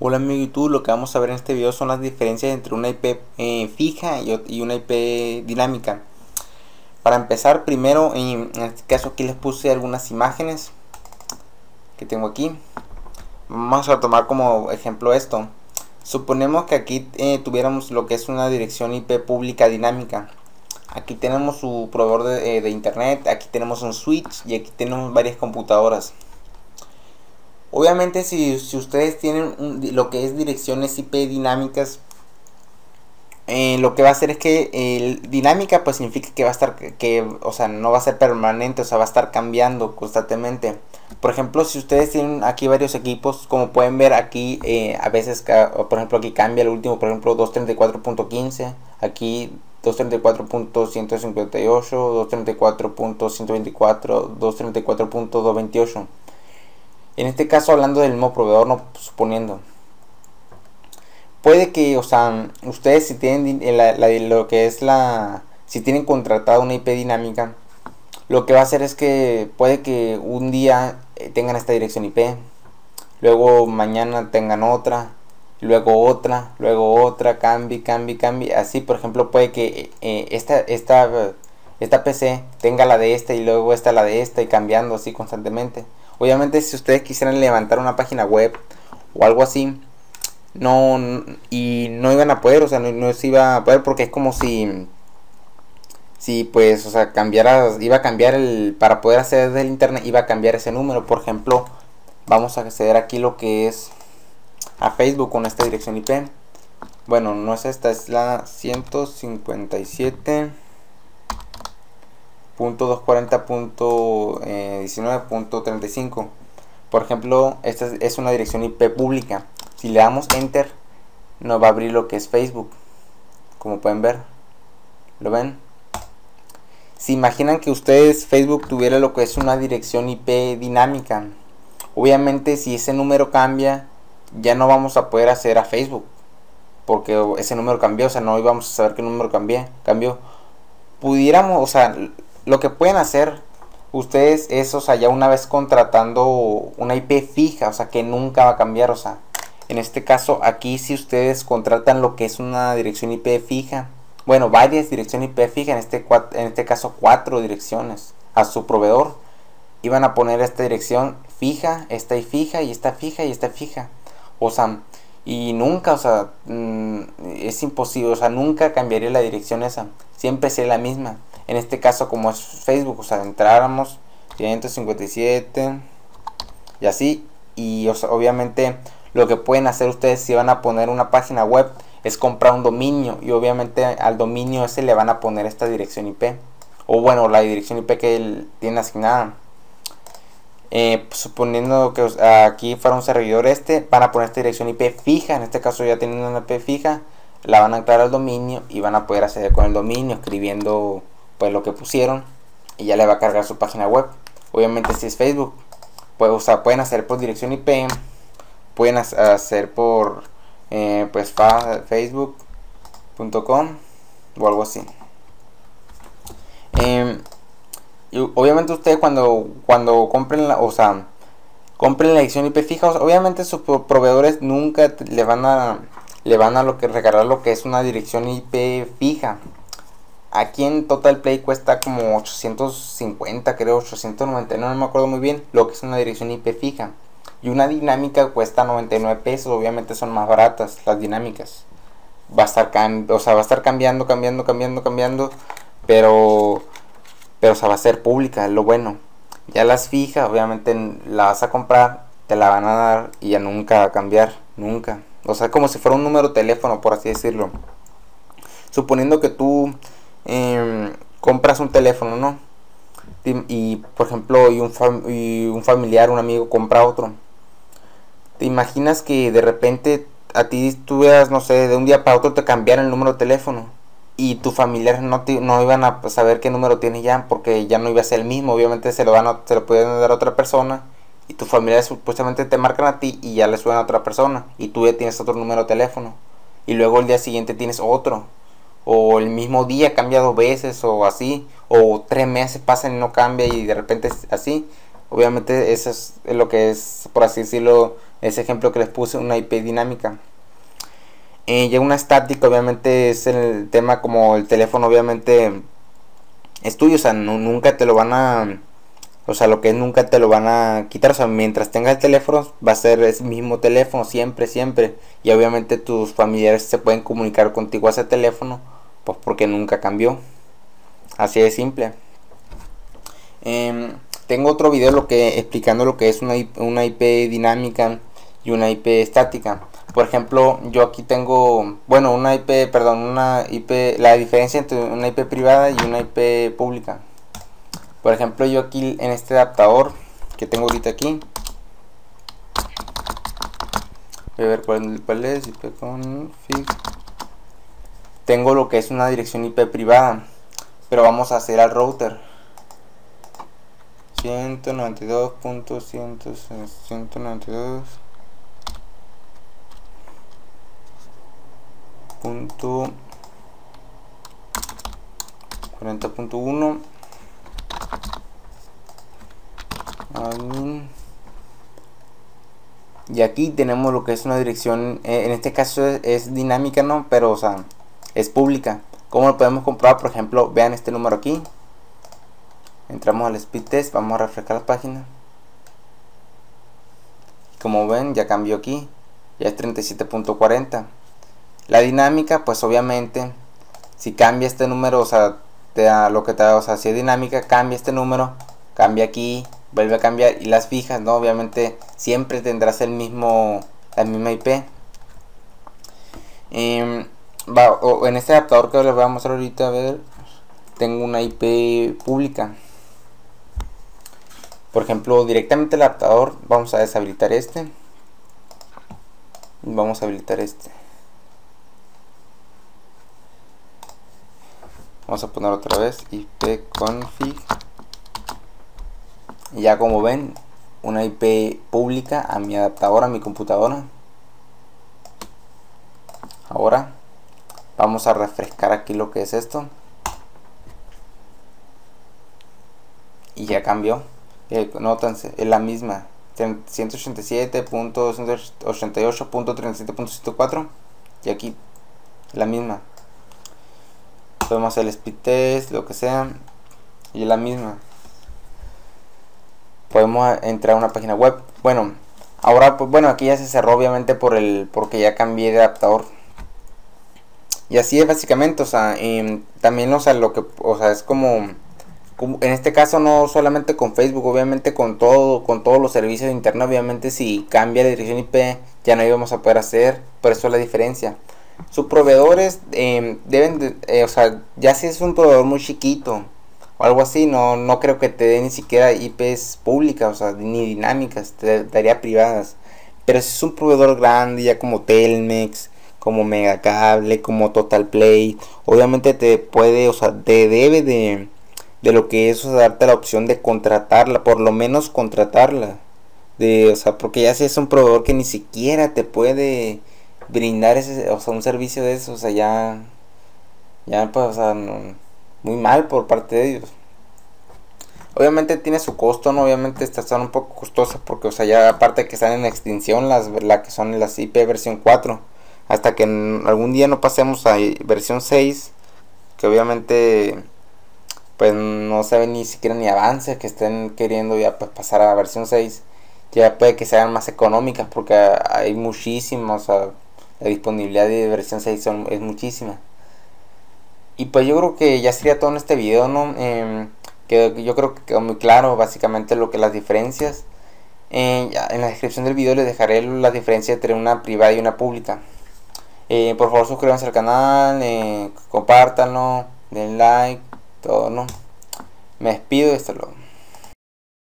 Hola amigo YouTube, lo que vamos a ver en este video son las diferencias entre una IP eh, fija y, una IP dinámica. Para empezar, primero, en este caso aquí les puse algunas imágenes que tengo aquí. Vamos a tomar como ejemplo esto. Suponemos que aquí eh, tuviéramos lo que es una dirección IP pública dinámica. Aquí tenemos su proveedor eh, de internet, aquí tenemos un switch y aquí tenemos varias computadoras. Obviamente si, ustedes tienen lo que es direcciones IP dinámicas, eh, lo que va a hacer es que el dinámica pues significa que va a estar, que, o sea, no va a ser permanente, o sea, va a estar cambiando constantemente. Por ejemplo, si ustedes tienen aquí varios equipos, como pueden ver aquí, eh, a veces, por ejemplo, aquí cambia el último, por ejemplo, 234.15, aquí 234.158, 234.124, 234.228. En este caso hablando del mismo proveedor, no suponiendo. Puede que, o sea, ustedes si tienen lo que es la... Si tienen contratada una IP dinámica, lo que va a hacer es que puede que un día eh, tengan esta dirección IP, luego mañana tengan otra, luego otra, luego otra, cambie, cambie, cambie. Así, por ejemplo, puede que eh, esta, esta, esta PC tenga la de esta y luego esta la de esta y cambiando así constantemente. Obviamente si ustedes quisieran levantar una página web o algo así, no y no iban a poder, o sea, no, se iba a poder porque es como si si pues, o sea, cambiara iba a cambiar el para poder acceder del internet iba a cambiar ese número, por ejemplo, vamos a acceder aquí lo que es a Facebook con esta dirección IP. Bueno, no es esta, es la 157 .240.19.35 por ejemplo esta es una dirección IP pública. Si le damos enter nos va a abrir lo que es Facebook como pueden ver. Lo ven si imaginan que ustedes Facebook tuviera lo que es una dirección IP dinámica. Obviamente si ese número cambia ya no vamos a poder hacer a Facebook porque ese número cambió o sea no íbamos a saber qué número cambió. Pudiéramos o sea lo que pueden hacer ustedes es, o sea, ya una vez contratando una IP fija, o sea, que nunca va a cambiar, o sea, en este caso aquí si ustedes contratan lo que es una dirección IP fija, bueno, varias direcciones IP fija, en este, en este caso cuatro direcciones a su proveedor, iban a poner esta dirección fija, esta y fija, y esta fija, y esta fija, o sea, y nunca, o sea, mm, es imposible, o sea, nunca cambiaría la dirección esa, siempre sería la misma. En este caso como es Facebook, o sea, entráramos 557 y así y obviamente lo que pueden hacer ustedes si van a poner una página web es comprar un dominio y obviamente al dominio ese le van a poner esta dirección IP o bueno la dirección IP que él tiene asignada eh, suponiendo que aquí fuera un servidor este van a poner esta dirección IP fija en este caso ya tienen una IP fija la van a anclar al dominio y van a poder acceder con el dominio escribiendo pues lo que pusieron y ya le va a cargar su página web. Obviamente si es Facebook, pues, pueden hacer por dirección IP, pueden hacer por eh, pues facebook.com o algo así. Y obviamente ustedes cuando cuando compren la, o sea, compren la dirección IP fija, obviamente sus proveedores nunca le van a le van a lo que recargar lo que es una dirección IP fija Aquí en Total Play cuesta como 850, creo, 899, no me acuerdo muy bien, lo que es una dirección IP fija. Y una dinámica cuesta 99 pesos, obviamente son más baratas las dinámicas. Va a estar, o sea, va a estar cambiando, cambiando, cambiando, cambiando, pero, pero o va a ser pública, es lo bueno. Ya las fijas, obviamente la vas a comprar, te la van a dar y ya nunca va a cambiar, nunca. O sea, como si fuera un número de teléfono, por así decirlo. Suponiendo que tú Em, compras un teléfono, ¿no? Y, por ejemplo, y un, un familiar, un amigo compra otro. ¿Te imaginas que de repente a ti tú veas, no sé, de un día para otro te cambiaran el número de teléfono? Y tu familiar no, iban a saber qué número tiene ya, porque ya no iba a ser el mismo. Obviamente se lo, van a, se lo pueden dar a otra persona. Y tus familiares supuestamente te marcan a ti y ya le suena a otra persona. Y tú ya tienes otro número de teléfono. Y luego el día siguiente tienes otro o el mismo día cambia dos veces o así, o tres meses pasan y no cambia y de repente es así. Obviamente eso es lo que es, por así decirlo, ese ejemplo que les puse, una IP dinámica. Eh, ya una estática, obviamente, es el tema como el teléfono, obviamente, es tuyo, o sea, nunca te lo van a. O sea, lo que es nunca te lo van a quitar. O sea, mientras tengas el teléfono, va a ser el mismo teléfono, siempre, siempre. Y obviamente tus familiares se pueden comunicar contigo a ese teléfono, pues porque nunca cambió. Así de simple. Em, tengo otro video lo que, explicando lo que es una, una IP dinámica y una IP estática. Por ejemplo, yo aquí tengo, bueno, una IP, perdón, una IP, la diferencia entre una IP privada y una IP pública. Por ejemplo, yo aquí en este adaptador que tengo ahorita aquí, voy a ver cuál, es, IP config. Tengo lo que es una dirección IP privada, pero vamos a hacer al router. 192.192 40.1 y aquí tenemos lo que es una dirección eh, en este caso es, dinámica no pero o sea es pública. Como lo podemos comprobar por ejemplo vean este número aquí. Entramos al speed test vamos a refrescar la página. Como ven ya cambió aquí. Ya es 37.40 la dinámica, pues obviamente, si cambia este número, o sea, te da lo que te da, o sea, si es dinámica, cambia este número, cambia aquí, vuelve a cambiar y las fijas, ¿no? Obviamente siempre tendrás el mismo, la misma IP. Em, en este adaptador que les voy a mostrar ahorita, a ver, tengo una IP pública. Por ejemplo, directamente el adaptador, vamos a deshabilitar este. Vamos a habilitar este. Vamos a poner otra vez ipconfig y ya como ven una IP pública a mi adaptador a mi computadora. Ahora vamos a refrescar aquí lo que es esto. Y ya cambió. Eh, notense es la misma. 187.188.37.104 y aquí la misma podemos hacer el speed test, lo que sea, y la misma. Podemos entrar a una página web. Bueno, ahora pues bueno, aquí ya se cerró obviamente por el porque ya cambié de adaptador. Y así es básicamente, o sea, también, o sea, lo que, o sea, es como, como, en este caso no solamente con Facebook, obviamente con todo, con todos los servicios de internet, obviamente si cambia la dirección IP ya no íbamos a poder hacer, por eso es la diferencia sus proveedores em, deben, eh, o sea, ya si es un proveedor muy chiquito o algo así, no, no creo que te dé ni siquiera IPs públicas, o sea, ni dinámicas, te daría privadas. Pero si es un proveedor grande, ya como Telmex, como Megacable, como Total Play, obviamente te puede, o sea, te debe de, de lo que es, darte la opción de contratarla, por lo menos contratarla. De, o sea, porque ya si es un proveedor que ni siquiera te puede brindar ese, o sea, un servicio de eso, o sea, ya, ya, pues, o sea, muy mal por parte de ellos. Obviamente tiene su costo, ¿no? Obviamente estas son un poco costosas porque, o sea, ya aparte que están en extinción las la que son las IP versión 4, hasta que algún día no pasemos a versión 6, que obviamente pues no se ve ni siquiera ni avance que estén queriendo ya pues, pasar a la versión 6 ya puede que sean más económicas porque hay muchísimos o la disponibilidad de versión 6 es muchísima. Y pues yo creo que ya sería todo en este video, ¿no? Em, que yo creo que quedó muy claro básicamente lo que las diferencias. Eh, en la descripción del video les dejaré la diferencia entre una privada y una pública. Eh, por favor suscríbanse al canal, eh, compártanlo, den like, todo, ¿no? Me despido y hasta luego.